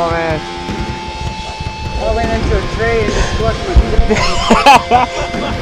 Oh man. I went into a tree and just flushed my